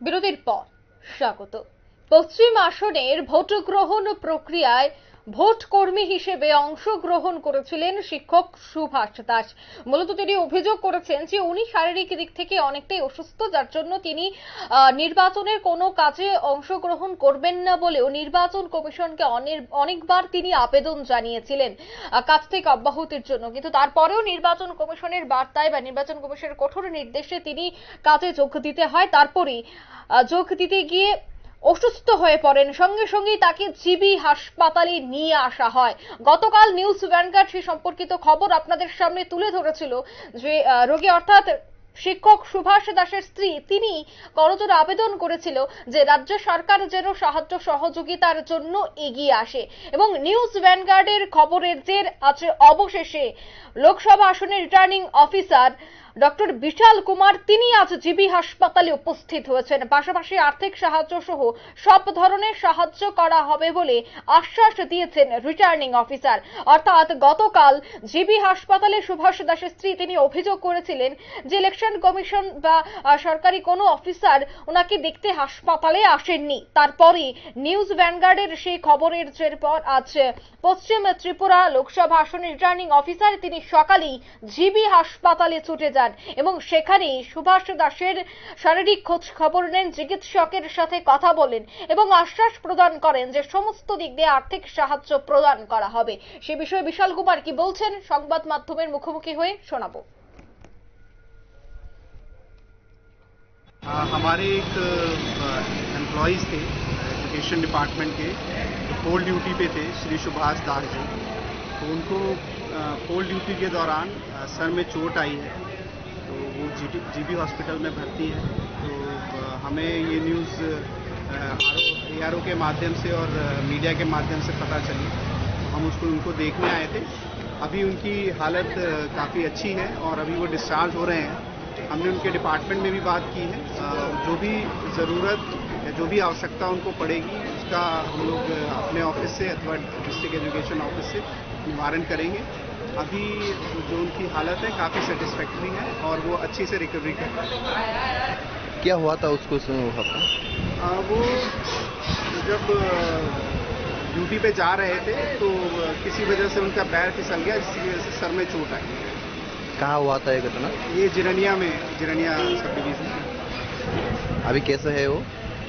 বিরতির পর স্বাগত। পশ্চিম আসনের ভোট গ্রহণ প্রক্রিয়ায় ভোট কর্মী হিসেবে অংশগ্রহণ করেছিলেন শিক্ষক সুভাষ দাস। মূলত তিনি অভিযোগ করেছেন যে উনি শারীরিক দিক থেকে অনেকটাই অসুস্থ, যার জন্য তিনি নির্বাচনের কোনো কাজে অংশগ্রহণ করবেন না বলেও নির্বাচন কমিশনকে অনেকবার তিনি আবেদন জানিয়েছিলেন কাজ থেকে অব্যাহতির জন্য। কিন্তু তারপরেও নির্বাচন কমিশনের বার্তায় বা নির্বাচন কমিশনের কঠোর নির্দেশে তিনি কাজে যোগ দিতে হয়। তারপরেই যোগ দিতে গিয়ে অসুস্থ হয়ে পড়েন। সঙ্গে সঙ্গেই তাকে জিবি হাসপাতালে নিয়ে আসা হয়। গতকাল নিউজ ভ্যানগার্ড সেই সম্পর্কিত খবর আপনাদের সামনে তুলে ধরেছিল যে রোগী অর্থাৎ শিক্ষক সুভাষ দাসের স্ত্রী, তিনি করজোর আবেদন করেছিল যে, রাজ্য সরকার যেন সাহায্য সহযোগিতার জন্য এগিয়ে আসে। এবং নিউজ ভ্যানগার্ডের খবরের জের আজ অবশেষে। লোকসভা আসনের returning officer doctor Bishal Kumar, তিনি আজ জিবি হাসপাতালে উপস্থিত হয়েছেন। পাশাপাশি আর্থিক সাহায্য সহ সব ধরনের সাহায্য করা হবে বলে আশ্বাস দিয়েছেন রিটার্নিং অফিসার। অর্থাৎ গতকাল জিবি হাসপাতালে সুভাষ দাসের স্ত্রী তিনি অভিযোগ করেছিলেন যে ইলেকশন কমিশন বা সরকারি কোনো অফিসার ওনাকে দেখতে হাসপাতালে আসেননি। তারপরে নিউজ ভ্যানগার্ডের সেই খবরের জের পর আজ পশ্চিম ত্রিপুরা লোকসভা আসনের রিটার্নিং অফিসার তিনি সকালেই জিবি হাসপাতালে ছুটে যান। এবং সেখানেই সুভাষ দাসের শারীরিক খোঁজ খবর নেন চিকিৎসকের সাথে কথা বলেন এবং আশ্বাস প্রদান করেন যে সমস্ত দিক দিয়ে আর্থিক সাহায্য প্রদান করা হবে সে বিষয়ে বিশাল কুমার কি বলছেন সংবাদ মাধ্যমের মুখোমুখি হয়ে শোনাবো आ, हमारे एक एम्प्लॉयज़ थे एजुकेशन डिपार्टमेंट के जो पोल ड्यूटी पे थे श्री सुभाष दास जी तो उनको पोल ड्यूटी के दौरान अ, सर में चोट आई है तो वो जी जीबी हॉस्पिटल में भर्ती है। तो हमें ये न्यूज़ आर के माध्यम से और मीडिया के माध्यम से पता चली। हम उसको, उनको देखने आए थे। अभी उनकी हालत काफ़ी अच्छी है और अभी वो डिस्चार्ज हो रहे हैं। हमने उनके डिपार्टमेंट में भी बात की है। जो भी ज़रूरत जो भी आवश्यकता उनको पड़ेगी, उसका हम लोग अपने ऑफ़िस से अथवा डिस्ट्रिक्ट एजुकेशन ऑफ़िस से निवारण करेंगे। अभी जो उनकी हालत है काफ़ी सेटिस्फैक्ट्री है और वो अच्छी से रिकवरी कर रहे हैं। क्या हुआ था उसको उस हफ़्ता वो जब ड्यूटी पे जा रहे थे तो किसी वजह से उनका पैर फिसल गया जिसकी वजह से सर में चोट आई। कहाँ हुआ था ये घटना? ये जिरनिया में जिरनिया सब डिवीज़न अभी कैसे है वो?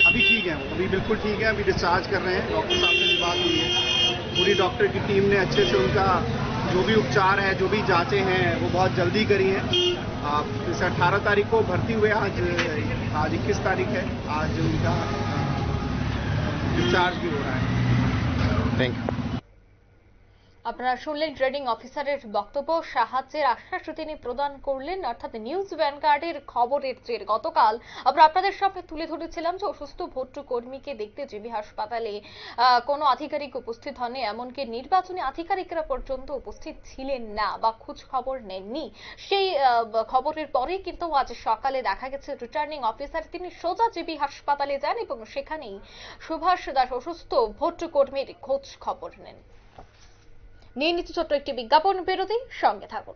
अभी ठीक है वो अभी बिल्कुल ठीक है अभी डिस्चार्ज कर रहे हैं। डॉक्टर साहब से भी बात हुई है। पूरी डॉक्टर की टीम ने अच्छे से उनका जो भी उपचार है, जो भी जांचें हैं, वो बहुत जल्दी करी हैं। आप जैसे तारीख को भर्ती हुए, आज आज इक्कीस तारीख है, आज उनका डिस्चार्ज भी हो रहा है। थैंक यू আপনারা শুনলেন ট্রেডিং অফিসারের বক্তব্য। সাহায্যের আশ্বাস তিনি প্রদান করলেন, অর্থাৎ নিউজ ভ্যানগার্ডের খবরের জের গতকাল আমরা আপনাদের সামনে তুলে ধরেছিলাম যে অসুস্থ ভোট কর্মীকে দেখতে জিবি হাসপাতালে কোনো আধিকারিক উপস্থিত হননি, এমনকি নির্বাচনী আধিকারিকরা পর্যন্ত উপস্থিত ছিলেন না বা খোঁজ খবর নেননি। সেই খবরের পরে কিন্তু আজ সকালে দেখা গেছে রিটার্নিং অফিসার তিনি সোজা জিবি হাসপাতালে যান এবং সেখানেই সুভাষ দাস অসুস্থ ভোট কর্মীর খোঁজ খবর নেন। নিয়ে নিচ্ছি ছোট্ট একটি বিজ্ঞাপন বিরতি সঙ্গে থাকুন।